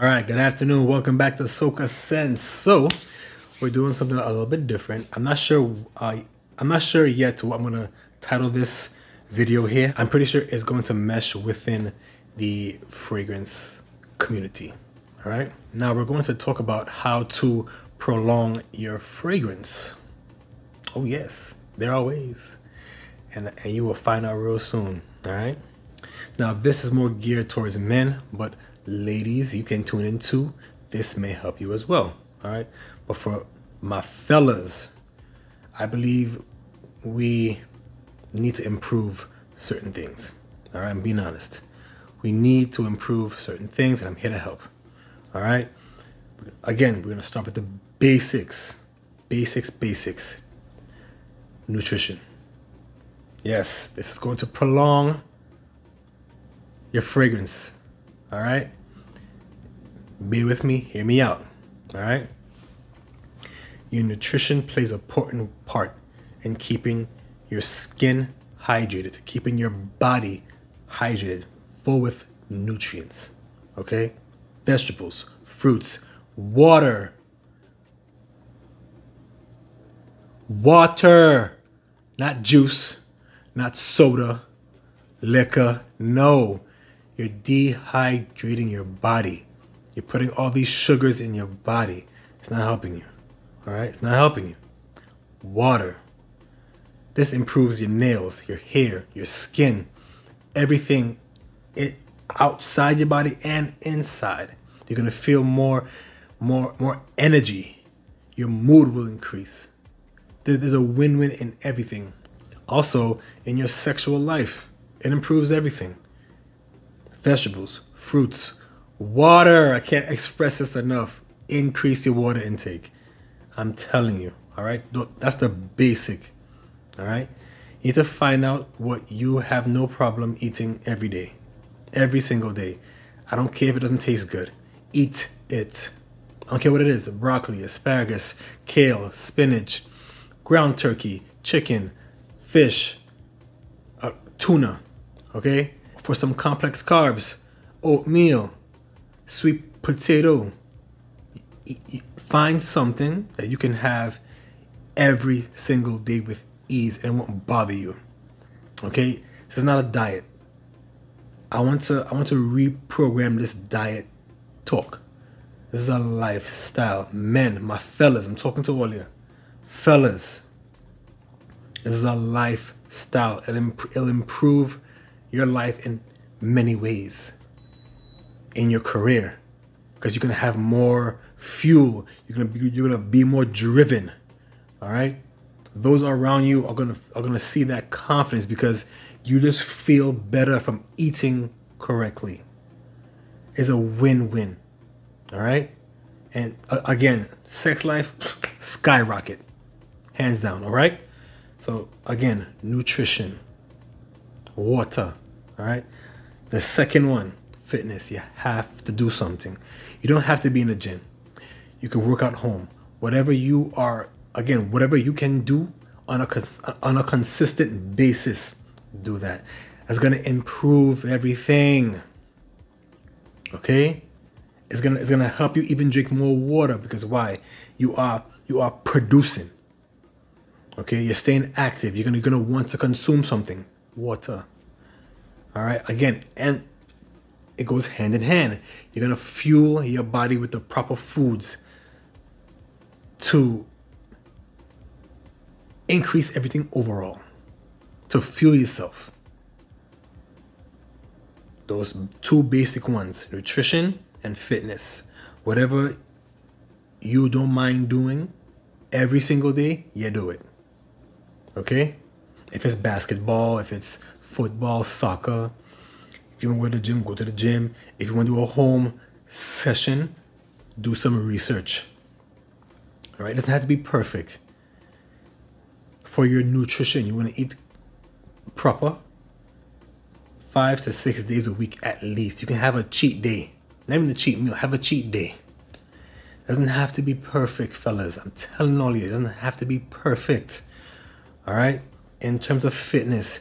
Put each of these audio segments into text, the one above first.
All right, good afternoon. Welcome back to Soca Scents. So, we're doing something a little bit different. I'm not sure. Uh, I'm not sure yet what I'm gonna title this video here. I'm pretty sure it's going to mesh within the fragrance community. All right. Now we're going to talk about how to prolong your fragrance. Oh yes, there are ways, and and you will find out real soon. All right. Now this is more geared towards men, but ladies, you can tune into this may help you as well. All right. But for my fellas, I believe we need to improve certain things. All right, I'm being honest. We need to improve certain things, and I'm here to help. All right. Again, we're gonna start with the basics, basics, basics. Nutrition. Yes, this is going to prolong your fragrance. All right. Be with me. Hear me out. All right. Your nutrition plays an important part in keeping your skin hydrated, keeping your body hydrated, full with nutrients. Okay? Vegetables, fruits, water. Water, not juice, not soda, liquor. No, you're dehydrating your body. You're putting all these sugars in your body. It's not helping you. All right? It's not helping you. Water. This improves your nails, your hair, your skin, everything it outside your body and inside. You're gonna feel more, more, more energy. Your mood will increase. There's a win-win in everything. Also, in your sexual life, it improves everything. Vegetables, fruits, water. I can't express this enough. Increase your water intake. I'm telling you. All right, that's the basic. All right, you need to find out what you have no problem eating every day, every single day. I don't care if it doesn't taste good. Eat it. I don't care what it is broccoli, asparagus, kale, spinach, ground turkey, chicken, fish, uh, tuna. Okay? For some complex carbs, oatmeal, sweet potato. Find something that you can have every single day with ease and won't bother you. Okay? This is not a diet. I want to I want to reprogram this diet talk. This is a lifestyle. Men, my fellas, I'm talking to all you. Fellas, this is a lifestyle. It'll, imp- it'll improve your life in many ways. In your career, because you're gonna have more fuel. You're gonna be you're gonna be more driven. All right. Those around you are gonna are gonna see that confidence because you just feel better from eating correctly. It's a win-win. All right. And uh, again, sex life skyrocket, hands down. All right. So again, nutrition, water. All right. The second one, fitness. You have to do something. You don't have to be in a gym. You can work out home. Whatever you are, again, whatever you can do on a on a consistent basis, do that. That's gonna improve everything. Okay, it's gonna it's gonna help you even drink more water because why? You are you are producing. Okay, you're staying active. You're gonna you're gonna want to consume something. Water. All right. Again, and it goes hand in hand. You're gonna fuel your body with the proper foods to increase everything overall, to fuel yourself. Those two basic ones nutrition and fitness. Whatever you don't mind doing every single day, you do it. Okay? If it's basketball, if it's football, soccer, if you want to go to the gym, go to the gym. If you want to do a home session, do some research. All right? It doesn't have to be perfect. For your nutrition, you want to eat proper five to six days a week at least. You can have a cheat day. Not even a cheat meal, have a cheat day. Doesn't have to be perfect, fellas. I'm telling all you, it doesn't have to be perfect. All right? In terms of fitness,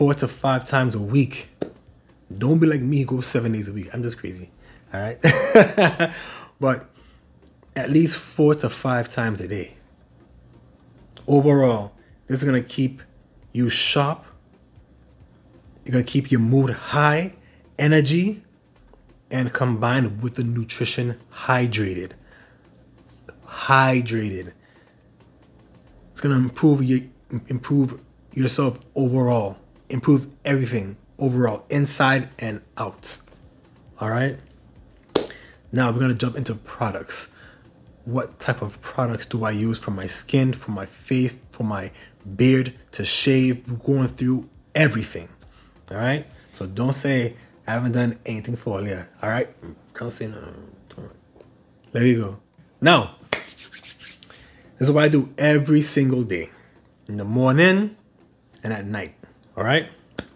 four to five times a week. Don't be like me, go seven days a week. I'm just crazy. All right. but at least four to five times a day. Overall, this is going to keep you sharp. You're going to keep your mood high, energy, and combined with the nutrition hydrated. Hydrated. It's going to improve your improve yourself overall, improve everything overall, inside and out. All right. Now we're going to jump into products. What type of products do I use for my skin, for my face, for my beard to shave? Going through everything. All right. So don't say I haven't done anything for you. All right. Don't say no. There you go. Now, this is what I do every single day in the morning and at night. All right.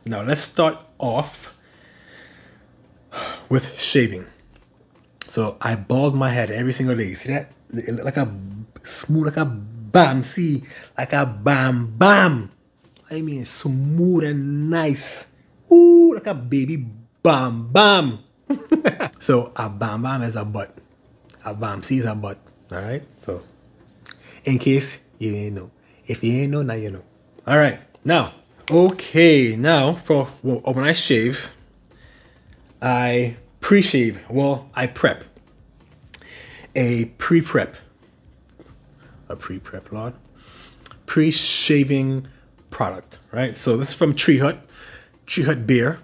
Now let's start off with shaving. So I bald my head every single day. See that? Like a smooth, like a bam. See, like a bam bam. I mean, smooth and nice. Ooh, like a baby bam bam. so a bam bam is a butt. A bam see is a butt. All right. So, in case you didn't know, if you didn't know, now you know. All right. Now, okay. Now for oh, when I shave, I pre-shave. Well, I prep. A pre-prep. A pre-prep, Lord. Pre-shaving product, right? So this is from Tree Hut. Tree Hut Bare.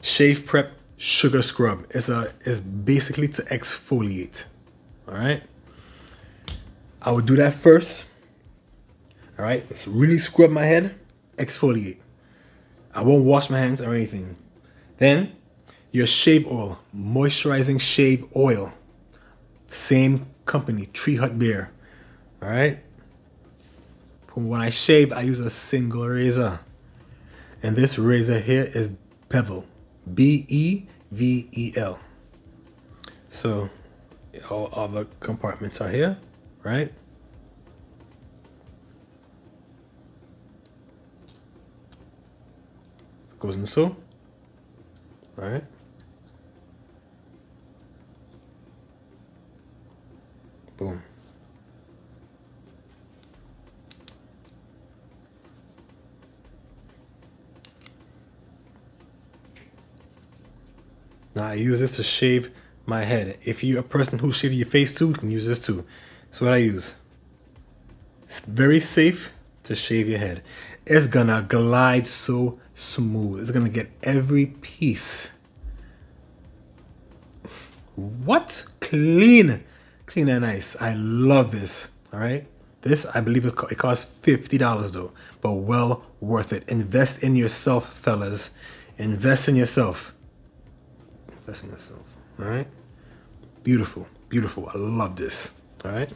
Shave Prep Sugar Scrub. It's a is basically to exfoliate. All right. I would do that first. All right. Let's really scrub my head. Exfoliate. I won't wash my hands or anything. Then your shave oil, moisturizing shave oil. Same company, Tree Hut Bare. All right. From When I shave, I use a single razor. And this razor here is Bevel. B E V E L. So all, the compartments are here, right? Goes in so. All right. Boom. Now I use this to shave my head. If you're a person who shave your face too, you can use this too. That's what I use. It's very safe to shave your head. It's gonna glide so smooth. It's gonna get every piece. What? Clean. Clean and nice. I love this. All right. This, I believe, is it costs $50 though, but well worth it. Invest in yourself, fellas. Invest in yourself. Invest in yourself. All right. Beautiful. Beautiful. I love this. All right.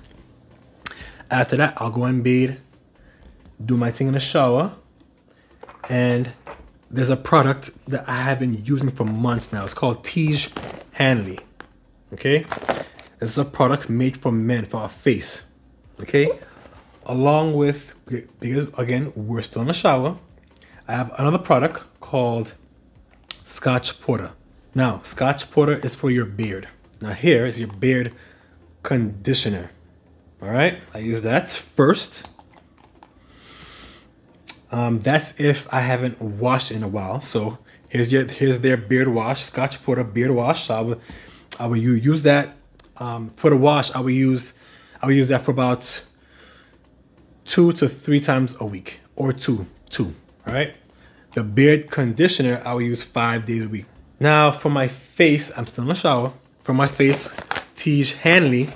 After that, I'll go and bed, do my thing in the shower, and there's a product that I have been using for months now. It's called Tiege Hanley. Okay. This is a product made for men for our face. Okay. Along with, because again, we're still in the shower, I have another product called Scotch Porter. Now, Scotch Porter is for your beard. Now, here is your beard conditioner. All right, I use that first. Um, that's if I haven't washed in a while. So here's your here's their beard wash, Scotch Porter beard wash. I would I would use that um, for the wash. I would use I would use that for about two to three times a week or two two. All right. The beard conditioner I will use five days a week. Now for my face, I'm still in the shower. For my face, Tiege Hanley.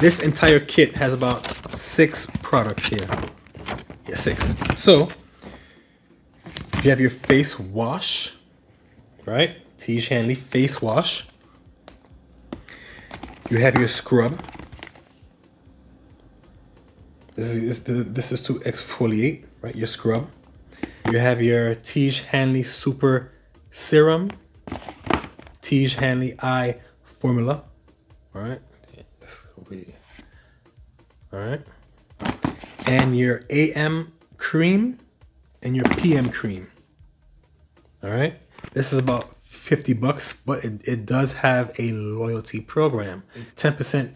This entire kit has about six products here. Yeah, six. So you have your face wash, right? Tiege Hanley face wash. You have your scrub. This is this is to exfoliate, right? Your scrub. You have your Tiege Hanley Super Serum, Tiege Hanley Eye Formula. All right, all right, and your AM cream and your PM cream. All right, this is about 50 bucks, but it, it does have a loyalty program, 10%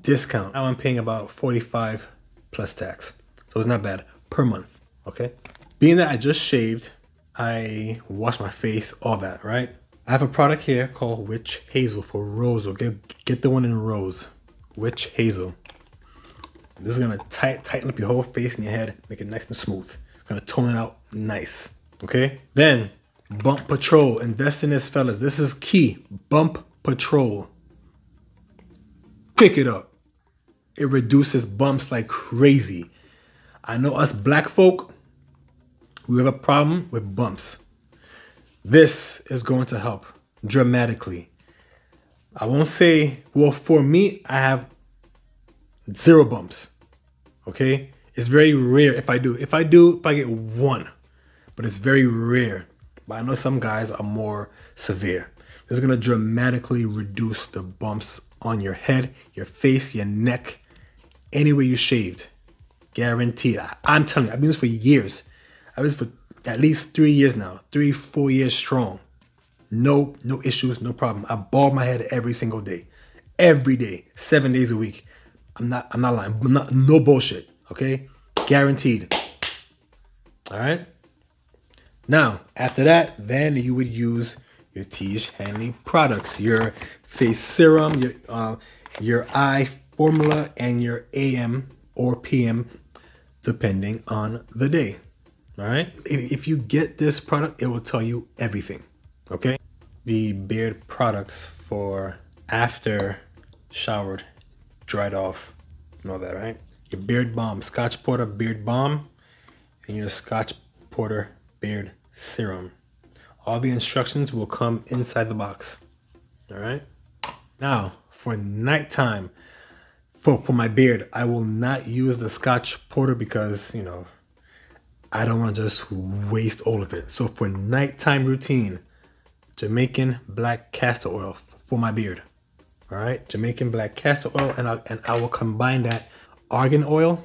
discount. Now I'm paying about 45 plus tax. So it's not bad per month, okay? Being that I just shaved, I wash my face, all that, right? I have a product here called Witch Hazel for rose. Get, get the one in rose. Witch Hazel. This is gonna tight, tighten up your whole face and your head, make it nice and smooth. Gonna tone it out nice, okay? Then, Bump Patrol. Invest in this, fellas. This is key. Bump Patrol. Pick it up. It reduces bumps like crazy. I know us black folk, we have a problem with bumps. This is going to help dramatically. I won't say, well, for me, I have zero bumps. Okay? It's very rare if I do. If I do, if I get one, but it's very rare. But I know some guys are more severe. This is gonna dramatically reduce the bumps on your head, your face, your neck, anywhere you shaved. Guaranteed. I, am telling you, I've been this for years. I've been this for at least three years now, three, four years strong. No, no issues, no problem. I bald my head every single day, every day, seven days a week. I'm not, I'm not lying. I'm not, no bullshit. Okay, guaranteed. All right. Now, after that, then you would use your Tiege Hanley products, your face serum, your uh, your eye formula, and your AM or PM, depending on the day. All right. If, if you get this product, it will tell you everything. Okay. The beard products for after showered, dried off, you know that, right? Your beard balm, Scotch Porter beard balm, and your Scotch Porter beard serum. All the instructions will come inside the box. All right. Now for nighttime, for for my beard, I will not use the Scotch Porter because you know I don't want to just waste all of it. So for nighttime routine, Jamaican black castor oil for my beard. All right, Jamaican black castor oil, and I and I will combine that argan oil.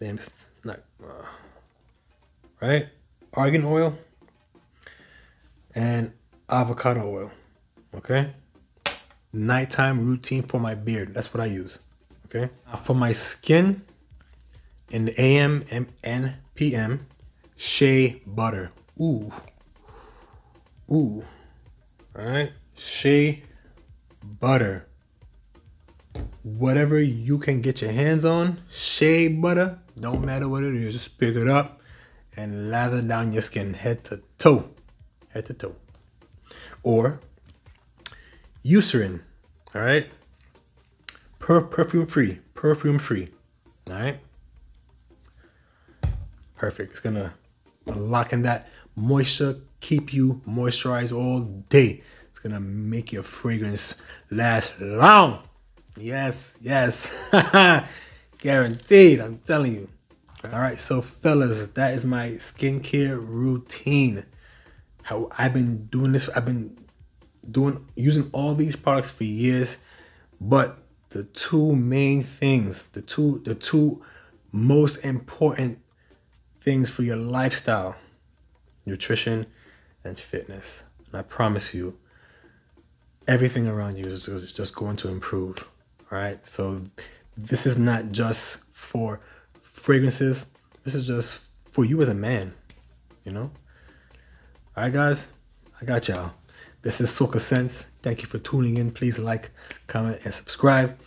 Damn, it's not uh, right. Argan oil and avocado oil. Okay. Nighttime routine for my beard. That's what I use. Okay. For my skin, in the AM and PM, shea butter. Ooh. Ooh. All right. Shea butter. Whatever you can get your hands on, shea butter, don't matter what it is, just pick it up and lather down your skin head to toe. Head to toe. Or Eucerin, all right? Per perfume free, perfume free, all right? perfect. It's gonna lock in that moisture, keep you moisturized all day. Gonna make your fragrance last long. Yes, yes. Guaranteed, I'm telling you. All right, so fellas, that is my skincare routine. How I've been doing this, I've been doing using all these products for years, but the two main things, the two the two most important things for your lifestyle, nutrition, and fitness. And I promise you, everything around you is, just going to improve. All right. So this is not just for fragrances. This is just for you as a man, you know? All right, guys, I got y'all. This is Soca Scents. Thank you for tuning in. Please like, comment, and subscribe.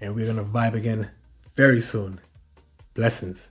And we're going to vibe again very soon. Blessings.